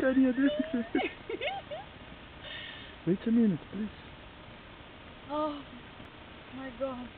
Carinha dele. Wait a minute, please. oh my god.